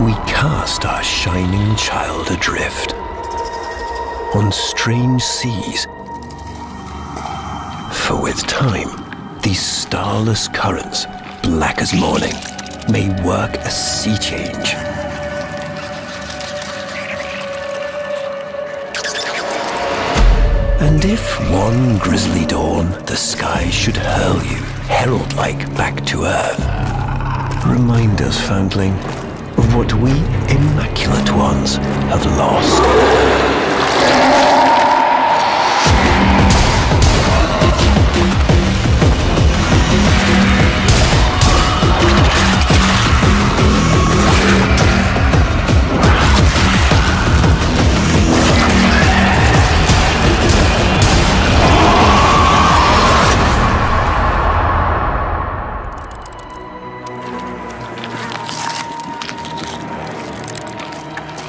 we cast our shining child adrift on strange seas. For with time, these starless currents, black as mourning, may work a sea change. And if one grisly dawn the sky should hurl you, herald-like, back to earth, remind us, Foundling, of what we immaculate ones have lost.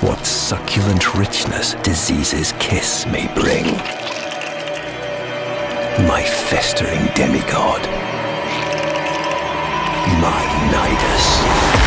What succulent richness disease's kiss may bring. My festering demigod, my Nidus.